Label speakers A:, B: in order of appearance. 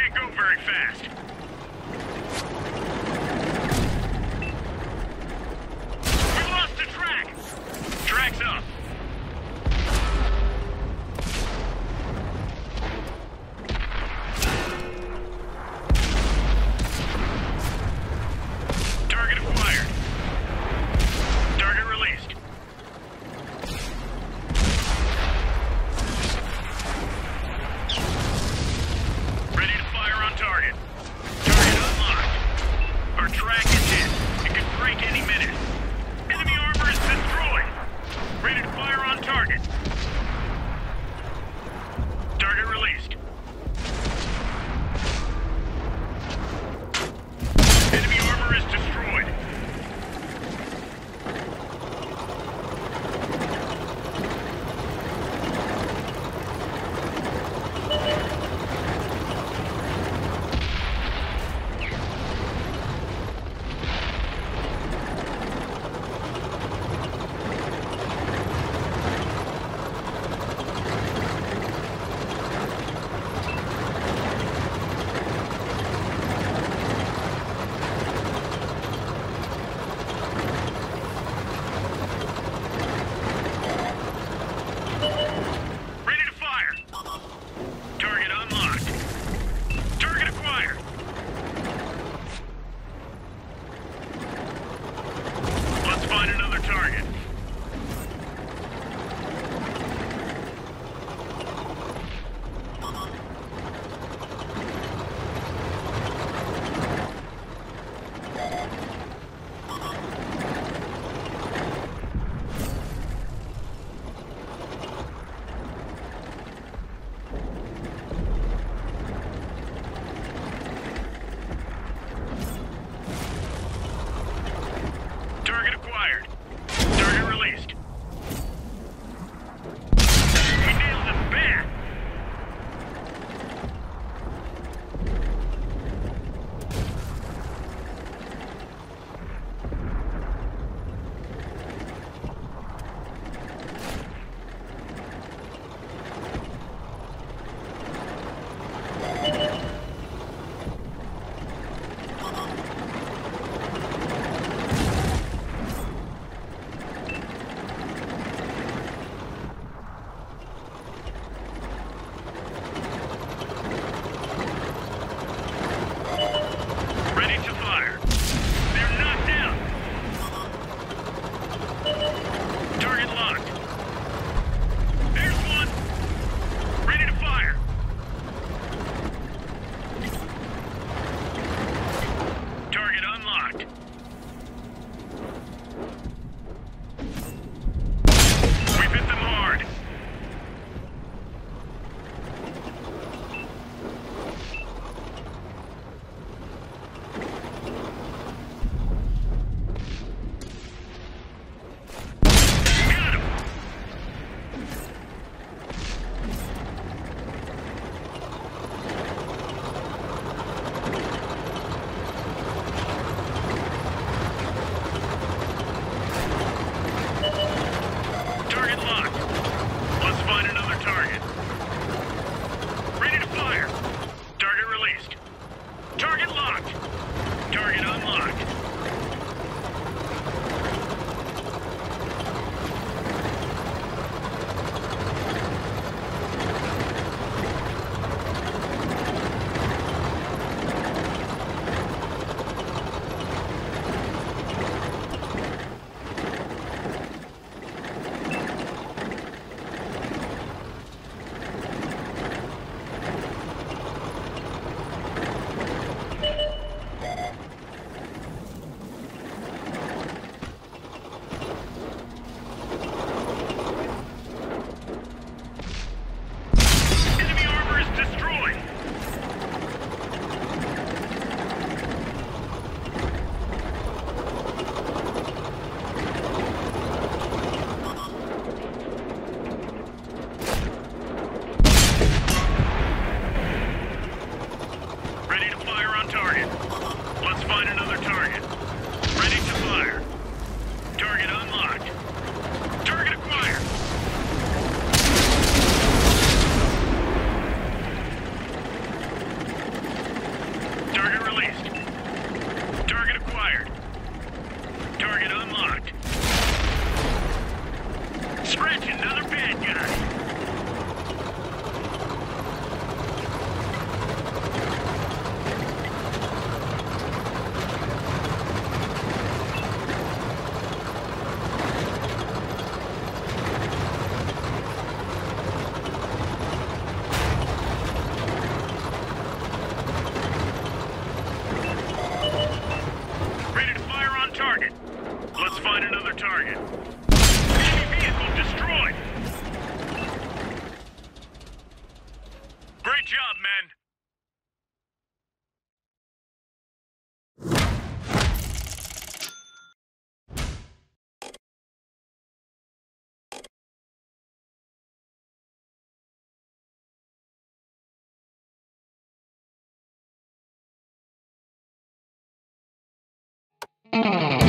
A: can't go very fast. Track is hit. It break any minute. Enemy armor is destroyed. Ready to fire on. Target target. Enemy vehicle destroyed. Great job, men.
B: Mm-hmm.